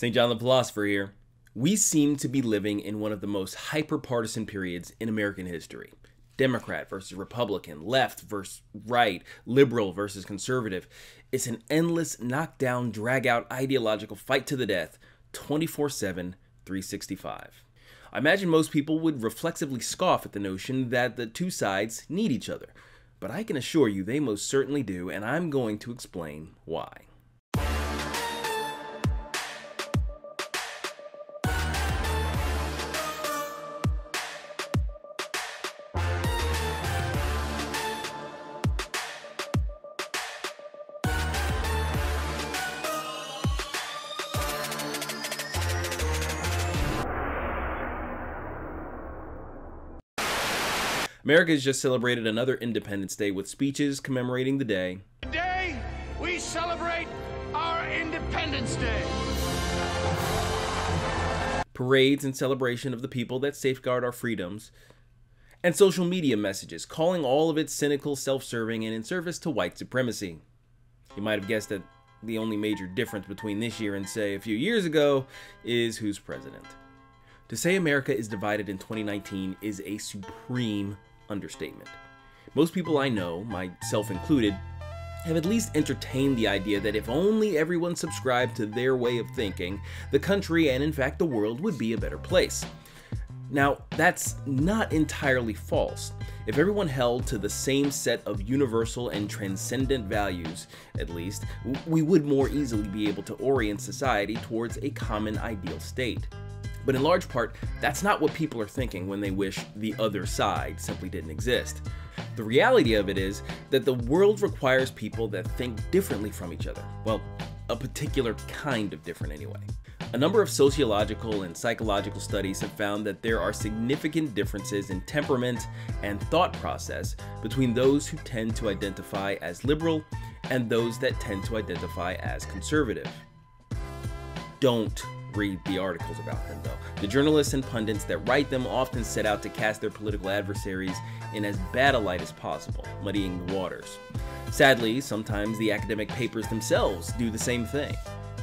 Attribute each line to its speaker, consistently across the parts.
Speaker 1: St. John the Philosopher here. We seem to be living in one of the most hyper partisan periods in American history. Democrat versus Republican, left versus right, liberal versus conservative. It's an endless knockdown, drag out ideological fight to the death, 24 7, 365. I imagine most people would reflexively scoff at the notion that the two sides need each other, but I can assure you they most certainly do, and I'm going to explain why. America has just celebrated another Independence Day with speeches commemorating the day.
Speaker 2: Today, we celebrate our Independence Day.
Speaker 1: Parades in celebration of the people that safeguard our freedoms. And social media messages calling all of it cynical, self serving, and in service to white supremacy. You might have guessed that the only major difference between this year and, say, a few years ago is who's president. To say America is divided in 2019 is a supreme understatement. Most people I know, myself included, have at least entertained the idea that if only everyone subscribed to their way of thinking, the country and in fact the world would be a better place. Now, that's not entirely false. If everyone held to the same set of universal and transcendent values, at least, we would more easily be able to orient society towards a common ideal state. But in large part, that's not what people are thinking when they wish the other side simply didn't exist. The reality of it is that the world requires people that think differently from each other. Well, a particular kind of different anyway. A number of sociological and psychological studies have found that there are significant differences in temperament and thought process between those who tend to identify as liberal and those that tend to identify as conservative. Don't read the articles about them, though. The journalists and pundits that write them often set out to cast their political adversaries in as bad a light as possible, muddying the waters. Sadly, sometimes the academic papers themselves do the same thing.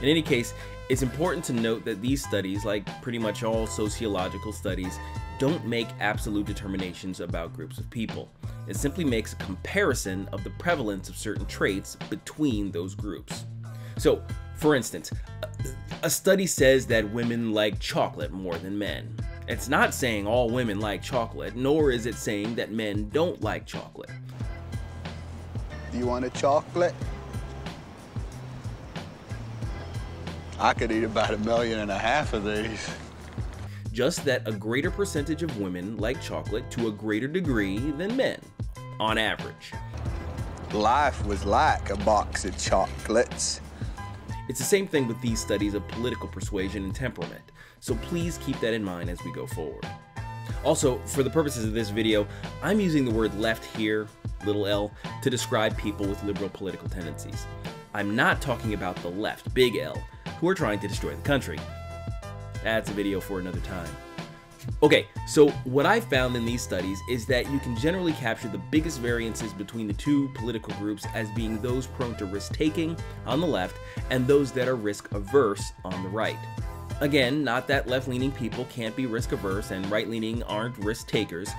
Speaker 1: In any case, it's important to note that these studies, like pretty much all sociological studies, don't make absolute determinations about groups of people. It simply makes a comparison of the prevalence of certain traits between those groups. So, for instance, a study says that women like chocolate more than men. It's not saying all women like chocolate, nor is it saying that men don't like chocolate.
Speaker 3: Do you want a chocolate? I could eat about a million and a half of these.
Speaker 1: Just that a greater percentage of women like chocolate to a greater degree than men, on average.
Speaker 3: Life was like a box of chocolates.
Speaker 1: It's the same thing with these studies of political persuasion and temperament, so please keep that in mind as we go forward. Also, for the purposes of this video, I'm using the word left here, little l, to describe people with liberal political tendencies. I'm not talking about the left, big L, who are trying to destroy the country. That's a video for another time. Okay, so what I found in these studies is that you can generally capture the biggest variances between the two political groups as being those prone to risk taking on the left and those that are risk averse on the right. Again, not that left leaning people can't be risk averse and right leaning aren't risk takers,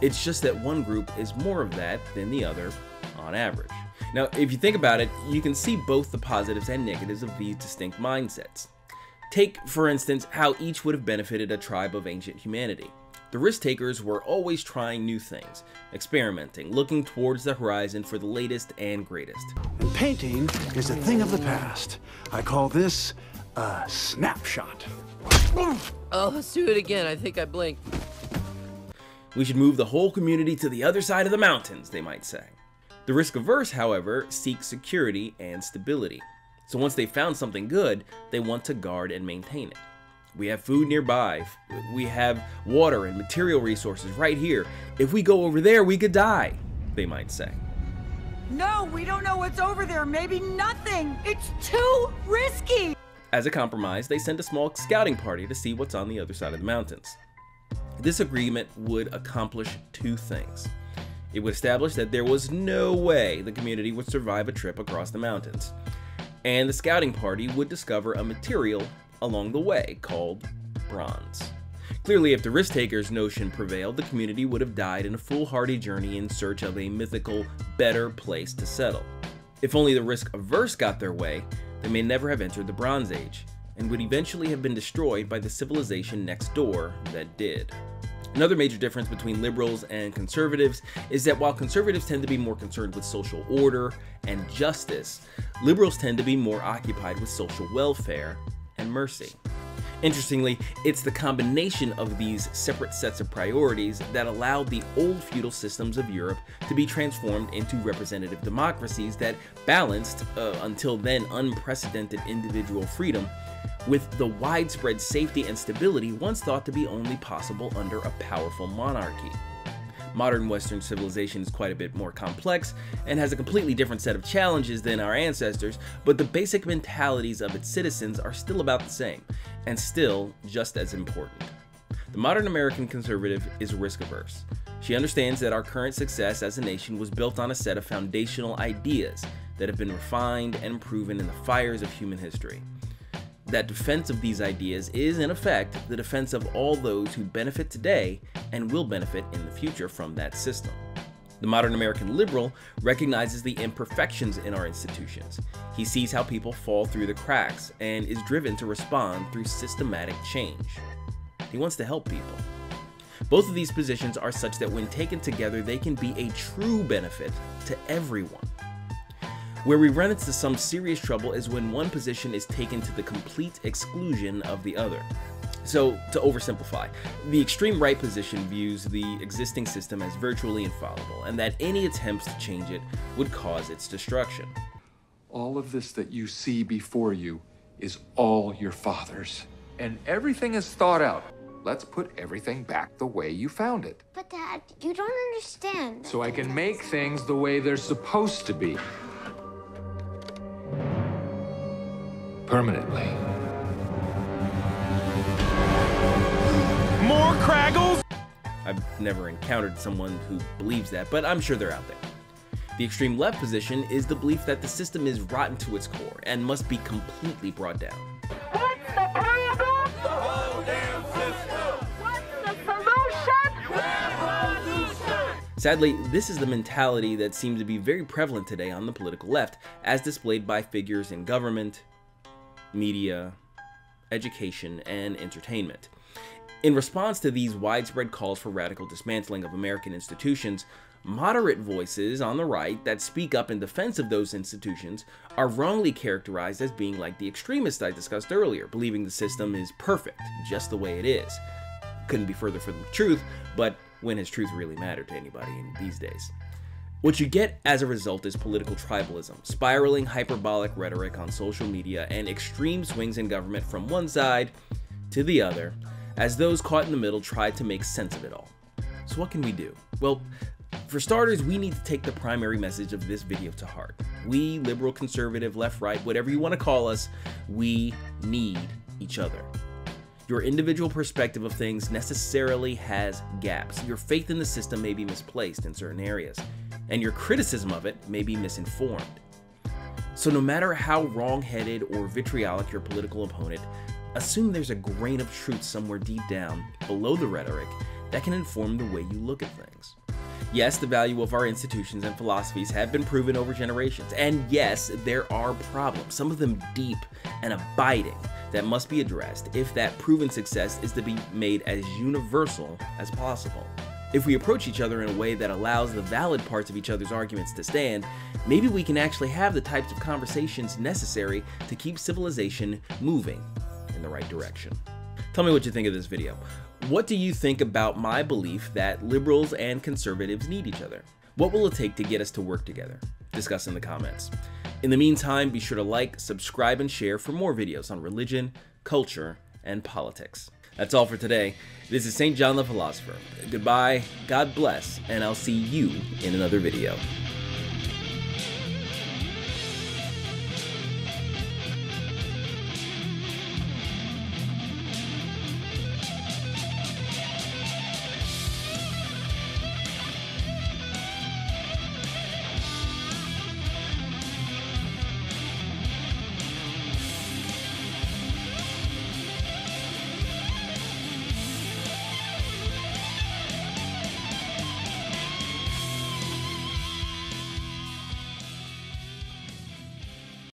Speaker 1: it's just that one group is more of that than the other on average. Now, if you think about it, you can see both the positives and negatives of these distinct mindsets. Take, for instance, how each would have benefited a tribe of ancient humanity. The risk takers were always trying new things, experimenting, looking towards the horizon for the latest and greatest.
Speaker 4: And painting is a thing of the past. I call this a snapshot.
Speaker 5: Oh, let's do it again. I think I blinked.
Speaker 1: We should move the whole community to the other side of the mountains, they might say. The risk averse, however, seek security and stability. So once they found something good, they want to guard and maintain it. We have food nearby. We have water and material resources right here. If we go over there, we could die, they might say.
Speaker 6: No, we don't know what's over there. Maybe nothing. It's too risky.
Speaker 1: As a compromise, they send a small scouting party to see what's on the other side of the mountains. This agreement would accomplish two things. It would establish that there was no way the community would survive a trip across the mountains and the scouting party would discover a material along the way called bronze. Clearly, if the risk taker's notion prevailed, the community would have died in a foolhardy journey in search of a mythical, better place to settle. If only the risk averse got their way, they may never have entered the Bronze Age, and would eventually have been destroyed by the civilization next door that did. Another major difference between liberals and conservatives is that while conservatives tend to be more concerned with social order and justice, liberals tend to be more occupied with social welfare and mercy. Interestingly, it's the combination of these separate sets of priorities that allowed the old feudal systems of Europe to be transformed into representative democracies that balanced, uh, until then unprecedented individual freedom with the widespread safety and stability once thought to be only possible under a powerful monarchy. Modern Western civilization is quite a bit more complex and has a completely different set of challenges than our ancestors, but the basic mentalities of its citizens are still about the same, and still just as important. The modern American conservative is risk averse. She understands that our current success as a nation was built on a set of foundational ideas that have been refined and proven in the fires of human history that defense of these ideas is, in effect, the defense of all those who benefit today and will benefit in the future from that system. The modern American liberal recognizes the imperfections in our institutions. He sees how people fall through the cracks and is driven to respond through systematic change. He wants to help people. Both of these positions are such that when taken together, they can be a true benefit to everyone. Where we run into some serious trouble is when one position is taken to the complete exclusion of the other. So, to oversimplify, the extreme right position views the existing system as virtually infallible, and that any attempts to change it would cause its destruction.
Speaker 7: All of this that you see before you is all your father's. And everything is thought out. Let's put everything back the way you found it.
Speaker 8: But, Dad, you don't understand.
Speaker 7: So I can make things the way they're supposed to be. Permanently.
Speaker 2: More Kragles?
Speaker 1: I've never encountered someone who believes that, but I'm sure they're out there. The extreme left position is the belief that the system is rotten to its core and must be completely brought down.
Speaker 8: What's the problem? The whole damn system. What's the solution?
Speaker 1: Sadly, this is the mentality that seems to be very prevalent today on the political left, as displayed by figures in government, media, education, and entertainment. In response to these widespread calls for radical dismantling of American institutions, moderate voices on the right that speak up in defense of those institutions are wrongly characterized as being like the extremists I discussed earlier, believing the system is perfect, just the way it is. Couldn't be further from the truth, but when has truth really mattered to anybody in these days? What you get as a result is political tribalism, spiraling hyperbolic rhetoric on social media, and extreme swings in government from one side to the other, as those caught in the middle try to make sense of it all. So, what can we do? Well, for starters, we need to take the primary message of this video to heart. We, liberal, conservative, left, right, whatever you want to call us, we need each other. Your individual perspective of things necessarily has gaps. Your faith in the system may be misplaced in certain areas and your criticism of it may be misinformed. So, no matter how wrong headed or vitriolic your political opponent, assume there's a grain of truth somewhere deep down below the rhetoric that can inform the way you look at things. Yes, the value of our institutions and philosophies have been proven over generations, and yes, there are problems, some of them deep and abiding, that must be addressed if that proven success is to be made as universal as possible. If we approach each other in a way that allows the valid parts of each other's arguments to stand, maybe we can actually have the types of conversations necessary to keep civilization moving in the right direction. Tell me what you think of this video. What do you think about my belief that liberals and conservatives need each other? What will it take to get us to work together? Discuss in the comments. In the meantime, be sure to like, subscribe, and share for more videos on religion, culture, and politics. That's all for today. This is St. John the Philosopher. Goodbye, God bless, and I'll see you in another video.